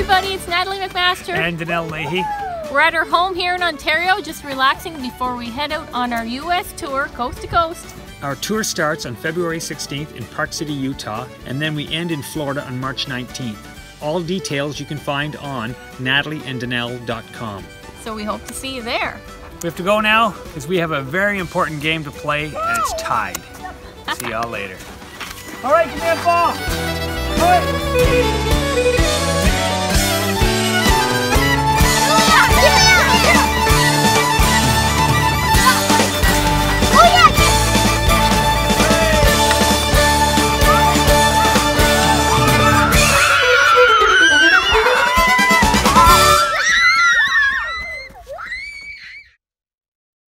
Everybody, it's Natalie MacMaster And Donnell Leahy. We're at our home here in Ontario, just relaxing before we head out on our U.S. tour, coast to coast. Our tour starts on February 16th in Park City, Utah, and then we end in Florida on March 19th. All details you can find on natalieanddonnell.com. So we hope to see you there. We have to go now because we have a very important game to play and it's tied. See y'all later. All right, give me a ball. All right.